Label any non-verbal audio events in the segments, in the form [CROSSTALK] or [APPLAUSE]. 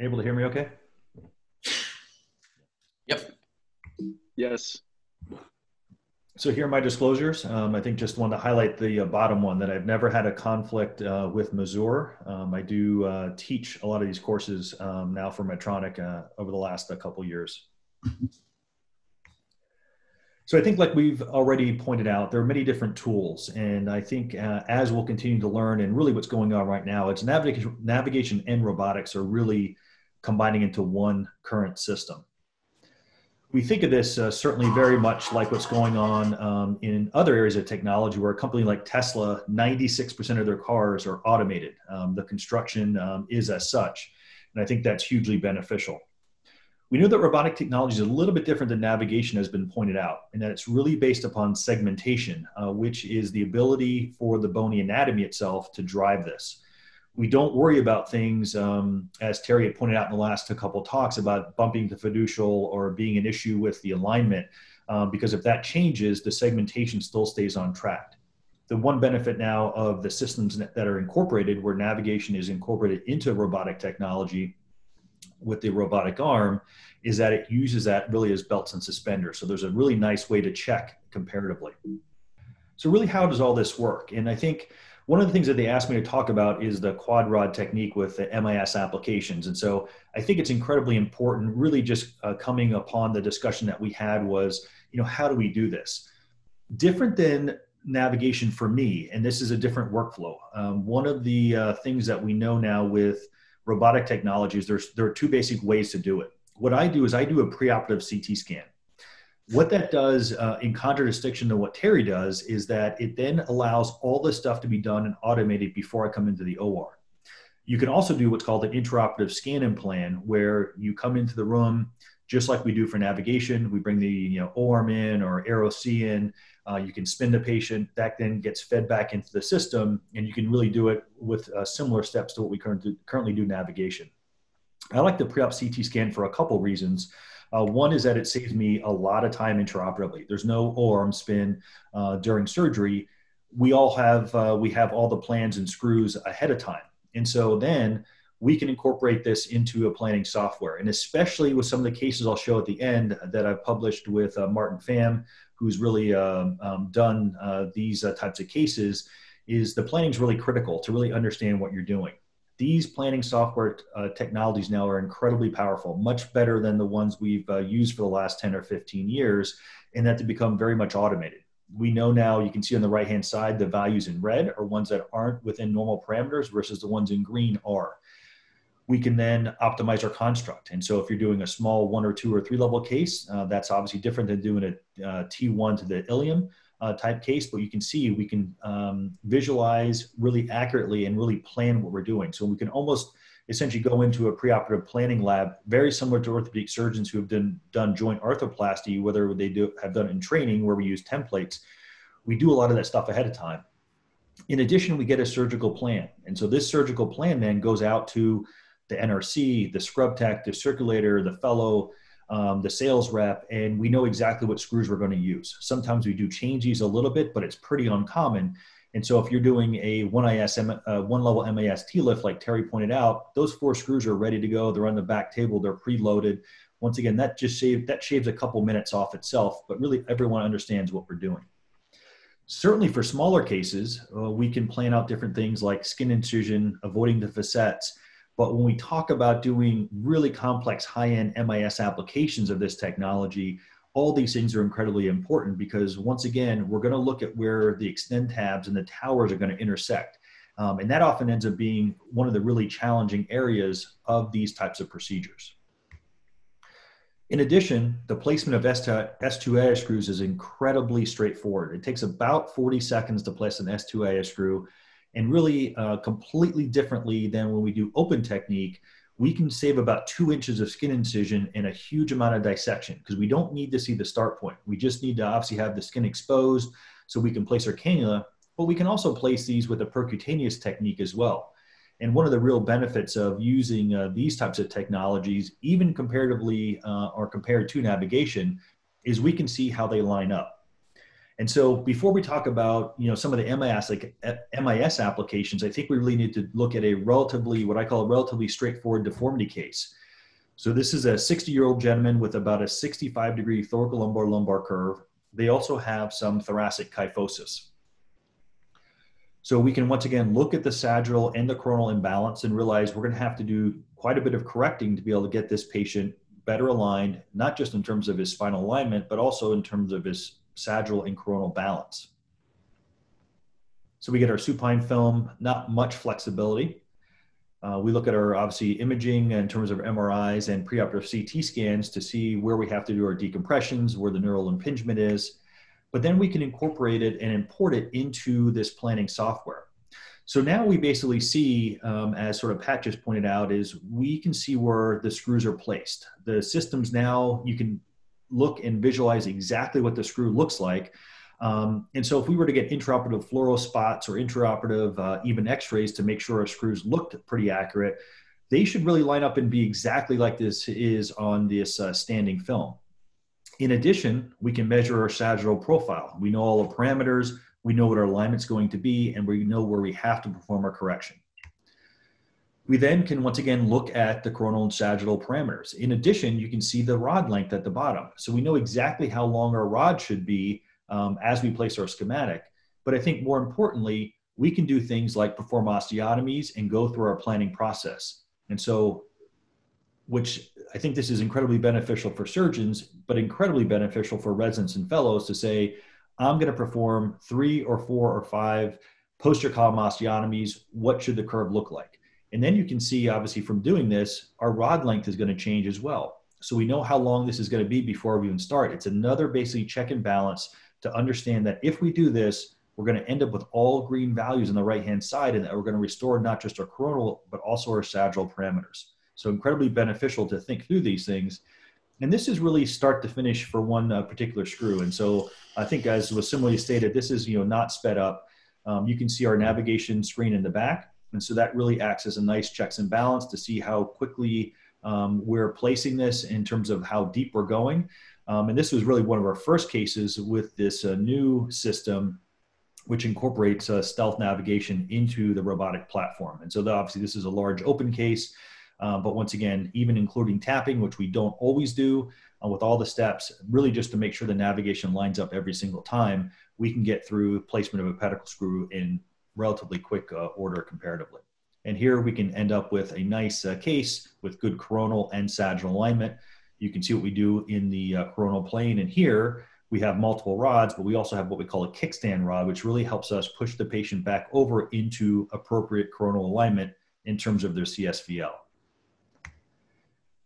Able to hear me okay? Yep. Yes. So here are my disclosures. Um, I think just want to highlight the uh, bottom one that I've never had a conflict uh, with Mazor. Um, I do uh, teach a lot of these courses um, now for Medtronic uh, over the last uh, couple years. So I think, like we've already pointed out, there are many different tools, and I think uh, as we'll continue to learn, and really what's going on right now, it's navigation, navigation and robotics are really combining into one current system. We think of this uh, certainly very much like what's going on um, in other areas of technology, where a company like Tesla, 96% of their cars are automated. Um, the construction um, is as such, and I think that's hugely beneficial. We know that robotic technology is a little bit different than navigation, has been pointed out, and that it's really based upon segmentation, uh, which is the ability for the bony anatomy itself to drive this. We don't worry about things, um, as Terry had pointed out in the last couple talks about bumping the fiducial or being an issue with the alignment, um, because if that changes, the segmentation still stays on track. The one benefit now of the systems that are incorporated, where navigation is incorporated into robotic technology, with the robotic arm is that it uses that really as belts and suspenders. So there's a really nice way to check comparatively. So really, how does all this work? And I think one of the things that they asked me to talk about is the quad rod technique with the MIS applications. And so I think it's incredibly important. Really, just uh, coming upon the discussion that we had was, you know, how do we do this? Different than navigation for me, and this is a different workflow. Um, one of the uh, things that we know now with robotic technologies, there's, there are two basic ways to do it. What I do is I do a preoperative CT scan. What that does, uh, in contradistinction to what Terry does, is that it then allows all this stuff to be done and automated before I come into the OR. You can also do what's called an intraoperative scan and plan, where you come into the room just like we do for navigation. We bring the you know O-arm in or ARROC in, uh, you can spin the patient. That then gets fed back into the system, and you can really do it with uh, similar steps to what we currently currently do navigation. I like the pre-op CT scan for a couple reasons. Uh, one is that it saves me a lot of time intraoperatively. There's no O-arm spin uh, during surgery. We all have uh, we have all the plans and screws ahead of time, and so then we can incorporate this into a planning software. And especially with some of the cases I'll show at the end that I've published with uh, Martin Pham, who's really um, um, done uh, these uh, types of cases, is the planning is really critical to really understand what you're doing. These planning software uh, technologies now are incredibly powerful, much better than the ones we've uh, used for the last 10 or 15 years, and that to become very much automated. We know now, you can see on the right hand side, the values in red are ones that aren't within normal parameters versus the ones in green are we can then optimize our construct. And so if you're doing a small one or two or three level case, uh, that's obviously different than doing a uh, T1 to the ilium uh, type case, but you can see we can um, visualize really accurately and really plan what we're doing. So we can almost essentially go into a preoperative planning lab, very similar to orthopedic surgeons who have done, done joint arthroplasty, whether they do have done it in training where we use templates. We do a lot of that stuff ahead of time. In addition, we get a surgical plan. And so this surgical plan then goes out to the NRC, the scrub tech, the circulator, the fellow, um, the sales rep, and we know exactly what screws we're going to use. Sometimes we do change these a little bit, but it's pretty uncommon. And so if you're doing a one IS, uh, one level MIS TLIF, like Terry pointed out, those four screws are ready to go. They're on the back table. They're preloaded. Once again, that just saved, that shaves a couple minutes off itself, but really everyone understands what we're doing. Certainly for smaller cases, uh, we can plan out different things like skin incision, avoiding the facets, but when we talk about doing really complex high end MIS applications of this technology, all these things are incredibly important because once again, we're going to look at where the extend tabs and the towers are going to intersect. Um, and that often ends up being one of the really challenging areas of these types of procedures. In addition, the placement of S2A screws is incredibly straightforward. It takes about 40 seconds to place an S2A screw and really uh, completely differently than when we do open technique we can save about two inches of skin incision and a huge amount of dissection because we don't need to see the start point. We just need to obviously have the skin exposed so we can place our cannula but we can also place these with a percutaneous technique as well. And one of the real benefits of using uh, these types of technologies even comparatively uh, or compared to navigation is we can see how they line up And so before we talk about you know some of the MIS like uh, MIS applications, I think we really need to look at a relatively what I call a relatively straightforward deformity case. So this is a 60 year old gentleman with about a 65 degree thoracolumbar lumbar curve. They also have some thoracic kyphosis. So we can once again look at the sagittal and the coronal imbalance and realize we're going to have to do quite a bit of correcting to be able to get this patient better aligned, not just in terms of his spinal alignment, but also in terms of his sagittal and coronal balance. So we get our supine film, not much flexibility. Uh, we look at our obviously imaging in terms of MRIs and preoperative CT scans to see where we have to do our decompressions, where the neural impingement is. But then we can incorporate it and import it into this planning software. So now we basically see, um, as sort of Pat just pointed out, is we can see where the screws are placed. The systems now you can look and visualize exactly what the screw looks like. Um, and so if we were to get intraoperative fluoro spots or intraoperative uh, even x-rays to make sure our screws looked pretty accurate, they should really line up and be exactly like this is on this uh, standing film. In addition, we can measure our sagittal profile. We know all the parameters, we know what our alignment's going to be, and we know where we have to perform our correction. We then can once again look at the coronal and sagittal parameters. In addition, you can see the rod length at the bottom. So we know exactly how long our rod should be um, as we place our schematic. But I think more importantly, we can do things like perform osteotomies and go through our planning process. And so, which I think this is incredibly beneficial for surgeons, but incredibly beneficial for residents and fellows to say, I'm going to perform three or four or five posterior column osteotomies. What should the curve look like? And then you can see, obviously, from doing this, our rod length is going to change as well. So we know how long this is going to be before we even start. It's another basically check and balance to understand that if we do this, we're going to end up with all green values on the right hand side and that we're going to restore not just our coronal, but also our sagittal parameters. So incredibly beneficial to think through these things. And this is really start to finish for one uh, particular screw. And so I think as was similarly stated, this is you know not sped up. Um, you can see our navigation screen in the back. And so that really acts as a nice checks and balance to see how quickly um, we're placing this in terms of how deep we're going. Um, and this was really one of our first cases with this uh, new system, which incorporates uh, stealth navigation into the robotic platform. And so the, obviously this is a large open case, uh, but once again, even including tapping, which we don't always do uh, with all the steps, really just to make sure the navigation lines up every single time, we can get through placement of a pedicle screw in relatively quick uh, order comparatively. And here we can end up with a nice uh, case with good coronal and sagittal alignment. You can see what we do in the uh, coronal plane. And here we have multiple rods, but we also have what we call a kickstand rod, which really helps us push the patient back over into appropriate coronal alignment in terms of their CSVL.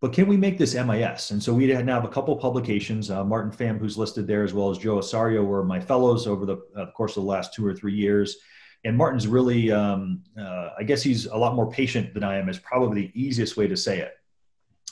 But can we make this MIS? And so we now have a couple publications. Uh, Martin Pham, who's listed there, as well as Joe Osorio, were my fellows over the uh, course of the last two or three years and Martin's really, um, uh, I guess he's a lot more patient than I am. Is probably the easiest way to say it.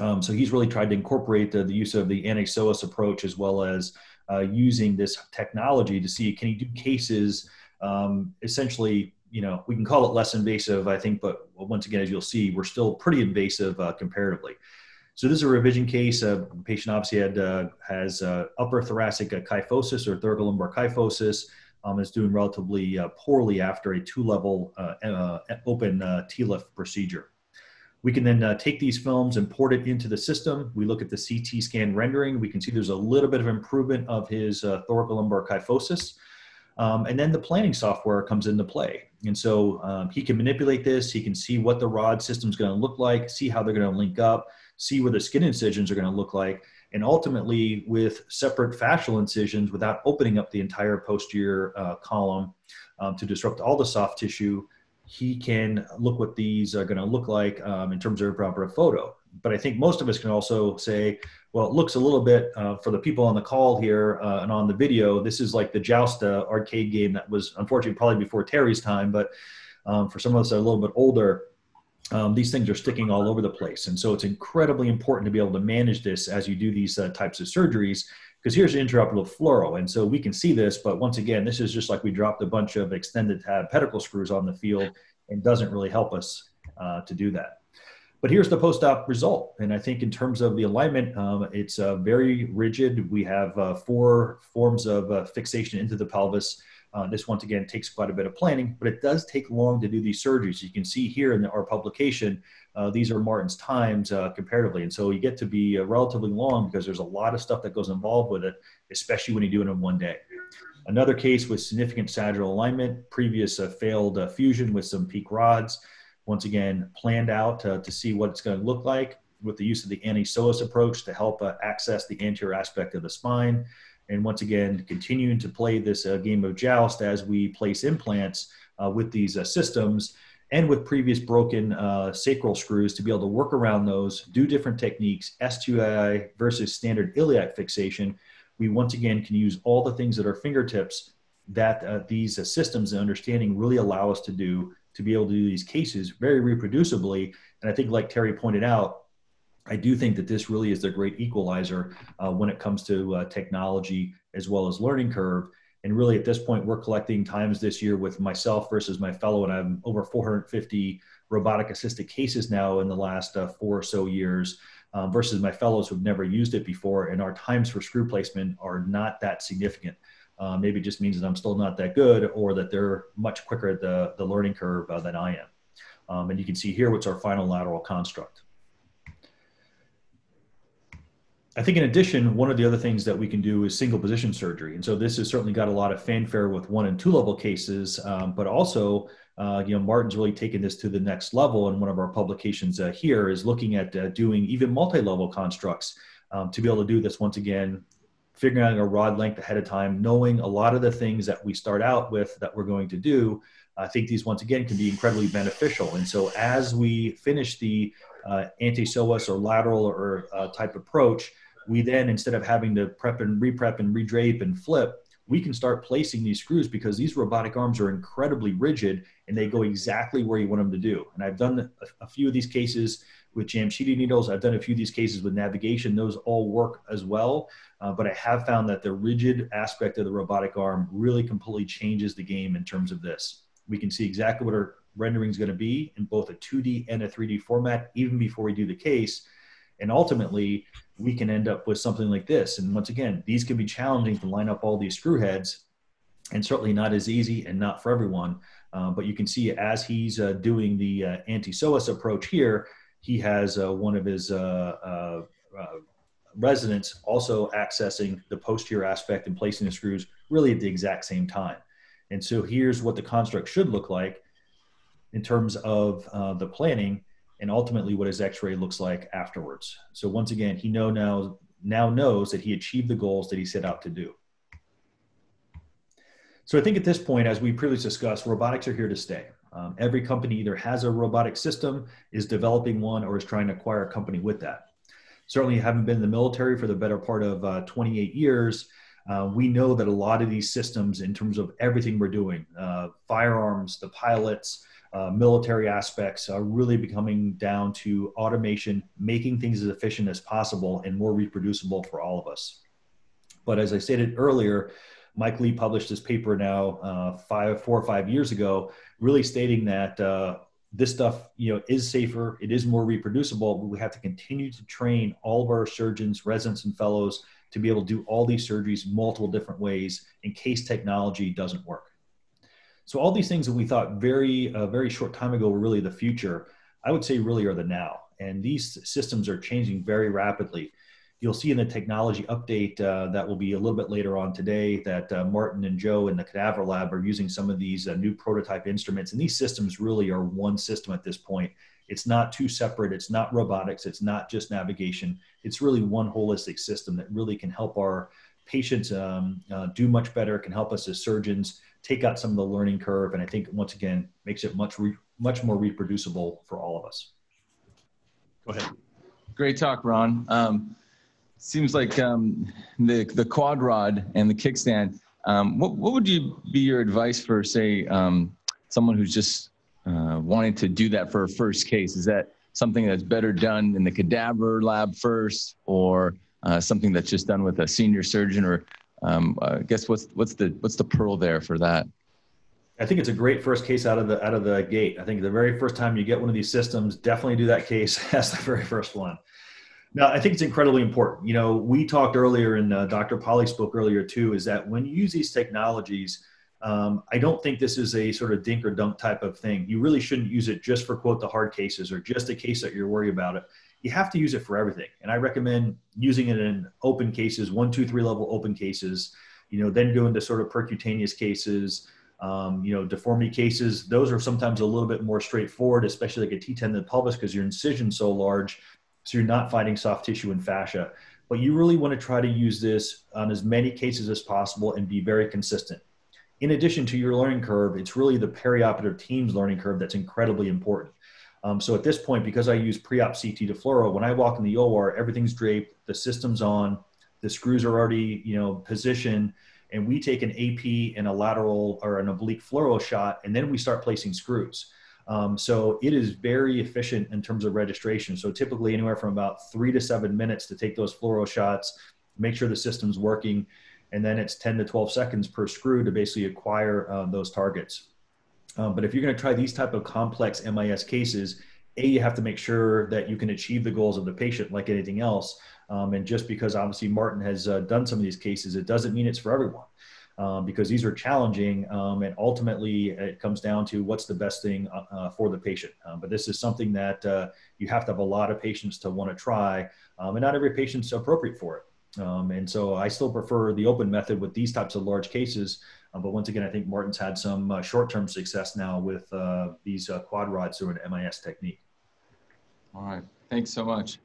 Um, so he's really tried to incorporate the, the use of the ante-psoas approach as well as uh, using this technology to see can he do cases um, essentially. You know, we can call it less invasive, I think, but once again, as you'll see, we're still pretty invasive uh, comparatively. So this is a revision case. A patient obviously had uh, has uh, upper thoracic kyphosis or thoracolumbar kyphosis um, is doing relatively uh, poorly after a two-level uh, uh, open uh, TLIF procedure. We can then uh, take these films and port it into the system. We look at the CT scan rendering. We can see there's a little bit of improvement of his thoracolumbar kyphosis. Um, and then the planning software comes into play. And so um, he can manipulate this. He can see what the rod system is going to look like, see how they're going to link up, see where the skin incisions are going to look like, and ultimately with separate fascial incisions without opening up the entire posterior uh, column um, to disrupt all the soft tissue, he can look what these are going to look like um, in terms of a proper photo. But I think most of us can also say, well, it looks a little bit uh, for the people on the call here uh, and on the video. This is like the Joust uh, arcade game that was unfortunately probably before Terry's time, but um, for some of us that are a little bit older, um, these things are sticking all over the place. And so it's incredibly important to be able to manage this as you do these uh, types of surgeries, because here's intraoperative fluoro. And so we can see this, but once again, this is just like we dropped a bunch of extended tab pedicle screws on the field and doesn't really help us uh, to do that. But here's the post-op result, and I think in terms of the alignment, um, it's uh, very rigid. We have uh, four forms of uh, fixation into the pelvis. Uh, this once again takes quite a bit of planning, but it does take long to do these surgeries. You can see here in the, our publication, uh, these are Martin's times uh, comparatively, and so you get to be relatively long because there's a lot of stuff that goes involved with it, especially when you do it in one day. Another case with significant sagittal alignment, previous failed fusion with some PEEK rods once again, planned out uh, to see what it's going to look like with the use of the ante-psoas approach to help uh, access the anterior aspect of the spine. And once again, continuing to play this uh, game of joust as we place implants uh, with these uh, systems and with previous broken uh, sacral screws to be able to work around those, do different techniques, STI versus standard iliac fixation. We once again can use all the things at our fingertips that these systems and understanding really allow us to do to be able to do these cases very reproducibly. And I think, like Terry pointed out, I do think that this really is the great equalizer uh, when it comes to uh, technology as well as learning curve. And really, at this point, we're collecting times this year with myself versus my fellow, and I'm over 450 robotic assisted cases now in the last uh, four or so years. Um, versus my fellows who've never used it before, and our times for screw placement are not that significant uh, maybe just means that I'm still not that good or that they're much quicker at the, the learning curve uh, than I am. Um, and you can see here what's our final lateral construct. I think in addition, one of the other things that we can do is single position surgery. And so this has certainly got a lot of fanfare with one and two level cases, um, but also, uh, you know, Martin's really taken this to the next level. And one of our publications uh, here is looking at uh, doing even multi-level constructs um, to be able to do this once again figuring out a rod length ahead of time, knowing a lot of the things that we start out with that we're going to do. I think these once again can be incredibly beneficial. And so as we finish the uh, ante-psoas or lateral or uh, type approach, we then instead of having to prep and reprep and redrape and flip, we can start placing these screws because these robotic arms are incredibly rigid and they go exactly where you want them to do. And I've done a, a few of these cases with Jamshidi needles. I've done a few of these cases with navigation. Those all work as well. Uh, but I have found that the rigid aspect of the robotic arm really completely changes the game in terms of this. We can see exactly what our rendering is going to be in both a 2D and a 3D format, even before we do the case. And ultimately, we can end up with something like this. And once again, these can be challenging to line up all these screw heads and certainly not as easy and not for everyone. Uh, but you can see as he's uh, doing the uh, ante-psoas approach here, he has uh, one of his uh, uh, residents also accessing the posterior aspect and placing the screws really at the exact same time. And so here's what the construct should look like in terms of the planning and ultimately what his x-ray looks like afterwards. So once again, he know now, now knows that he achieved the goals that he set out to do. So I think at this point, as we previously discussed, robotics are here to stay. Um, every company either has a robotic system, is developing one, or is trying to acquire a company with that. Certainly, having been in the military for the better part of uh, 28 years, uh, we know that a lot of these systems, in terms of everything we're doing, uh, firearms, the pilots, uh, military aspects, are really becoming down to automation, making things as efficient as possible and more reproducible for all of us. But as I stated earlier, Mike Lee published this paper now uh, five, four or five years ago, really stating that uh, this stuff, you know, is safer, it is more reproducible, but we have to continue to train all of our surgeons, residents, and fellows to be able to do all these surgeries multiple different ways in case technology doesn't work. So all these things that we thought very, uh, very short time ago were really the future, I would say really are the now. And these systems are changing very rapidly you'll see in the technology update uh, that will be a little bit later on today that uh, Martin and Joe in the Cadaver Lab are using some of these uh, new prototype instruments. And these systems really are one system at this point. It's not two separate, it's not robotics, it's not just navigation. It's really one holistic system that really can help our patients um, uh, do much better, can help us as surgeons take out some of the learning curve. And I think, once again, makes it much, re- much more reproducible for all of us. Go ahead. Great talk, Ron. Um, seems like um, the the quad rod and the kickstand. Um, what what would you be your advice for say um, someone who's just uh, wanting to do that for a first case? Is that something that's better done in the cadaver lab first, or uh, something that's just done with a senior surgeon? Or um, I guess what's what's the what's the pearl there for that? I think it's a great first case out of the out of the gate. I think the very first time you get one of these systems, definitely do that case [LAUGHS] as the very first one. Now, I think it's incredibly important. You know, we talked earlier, and uh, Dr. Polly spoke earlier too, is that when you use these technologies, um, I don't think this is a sort of dink or dunk type of thing. You really shouldn't use it just for quote the hard cases or just a case that you're worried about it. You have to use it for everything, and I recommend using it in open cases, one, two, three level open cases. You know, then go into sort of percutaneous cases. Um, you know, deformity cases, those are sometimes a little bit more straightforward, especially like a T10 in the pelvis because your incision's so large so you're not fighting soft tissue and fascia. But you really want to try to use this on as many cases as possible and be very consistent. In addition to your learning curve, it's really the perioperative team's learning curve that's incredibly important. Um, so at this point, because I use pre-op CT to fluoro, when I walk in the OR, everything's draped, the system's on, the screws are already, you know, positioned, and we take an AP and a lateral or an oblique fluoro shot, and then we start placing screws. Um, so it is very efficient in terms of registration. So typically anywhere from about three to seven minutes to take those fluoro shots, make sure the system's working, and then it's 10 to 12 seconds per screw to basically acquire uh, those targets. Um, but if you're going to try these type of complex MIS cases, a you have to make sure that you can achieve the goals of the patient like anything else. Um, and just because obviously Martin has uh, done some of these cases, it doesn't mean it's for everyone um, because these are challenging. Um, and ultimately, it comes down to what's the best thing uh, uh, for the patient. Um, but this is something that uh, you have to have a lot of patience to want to try, um, and not every patient's appropriate for it. Um, and so I still prefer the open method with these types of large cases. Uh, but once again, I think Martin's had some uh, short-term success now with uh, these quad rods through an MIS technique. All right. Thanks so much.